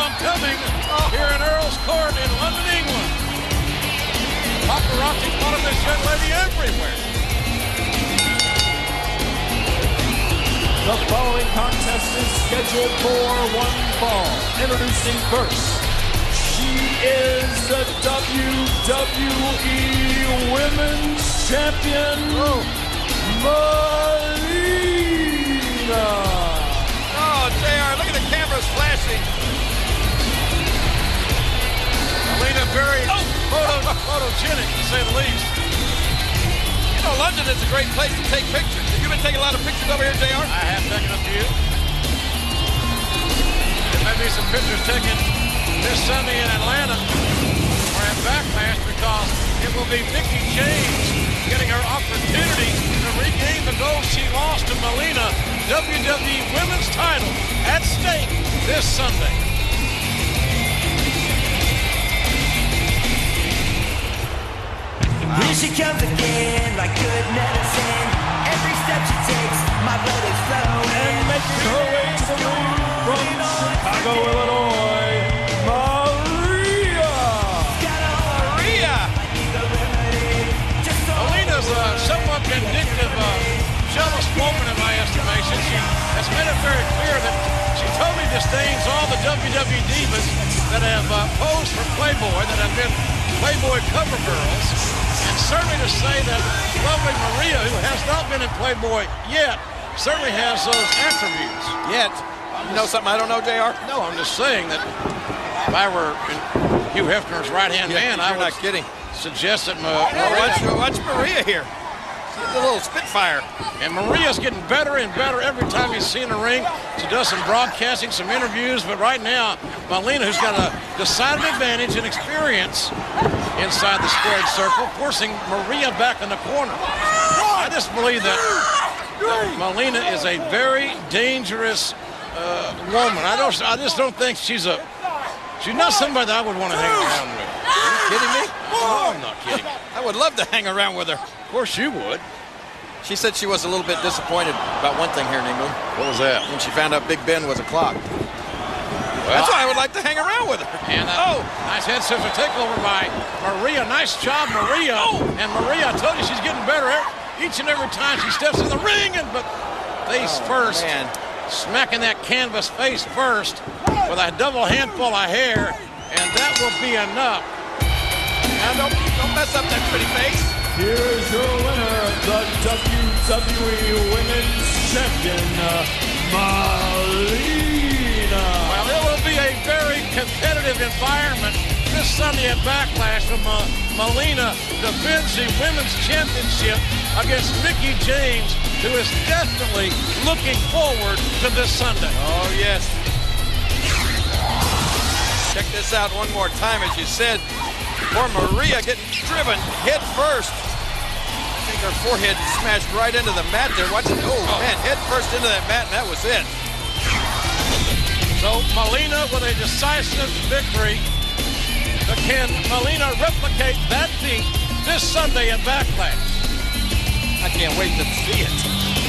homecoming here in Earl's Court in London, England. Paparazzi following this young lady everywhere. The following contest is scheduled for one fall. Introducing first, she is the WWE Women's Champion, Melina. Photogenic, to say the least. You know, London is a great place to take pictures. Have you been taking a lot of pictures over here, JR? I have taken a few. There may be some pictures taken this Sunday in Atlanta or at Backlash because it will be Mickie James getting her opportunity to regain the gold she lost to Melina, WWE Women's title at stake this Sunday. Here she comes again, like good medicine. Every step she takes, my blood is flowing. And making her way to the ring from Chicago, Illinois, Maria. Maria! Melina's a somewhat vindictive, uh, jealous woman in my estimation. She has made it very clear that she totally disdains all the WWE divas that have uh, posed for Playboy, that have been Playboy cover girls. Certainly to say that lovely Maria, who has not been in Playboy yet, certainly has those attributes. Yet. You know something I don't know, JR? No, I'm just saying that if I were in Hugh Hefner's right-hand man, I You're would not kidding. suggest that Maria... watch Maria here. She's a little spitfire. And Maria's getting better and better every time you see in the ring. She does some broadcasting, some interviews, but right now, Melina, who's got a decided advantage and experience inside the squared circle, forcing Maria back in the corner. I just believe that, that Melina is a very dangerous uh, woman. I don't. I just don't think she's a. She's not somebody that I would want to hang around with. Are you kidding me? No, I'm not kidding. I would love to hang around with her. Of course you would. She said she was a little bit disappointed about one thing here in England What was that? when she found out Big Ben was a clock. That's why I would like to hang around with her. And uh, oh, nice head scissor takeover by Maria. Nice job, Maria. Oh. And Maria, I told you she's getting better each and every time she steps in the ring. And but face first, man. smacking that canvas face first with a double handful of hair, and that will be enough. now don't, don't mess up that pretty face. Here's your winner, the WWE Women's Champion, uh, Melina. Well, it will be a very competitive environment this Sunday at Backlash when Ma- Melina defends the Women's Championship against Mickie James, who is definitely looking forward to this Sunday. Oh, yes. Check this out one more time, as you said. Poor Maria getting driven head first. Her forehead smashed right into the mat there. Watch it. Oh, man, head first into that mat, and that was it. So Melina with a decisive victory. But can Melina replicate that feat this Sunday at Backlash? I can't wait to see it.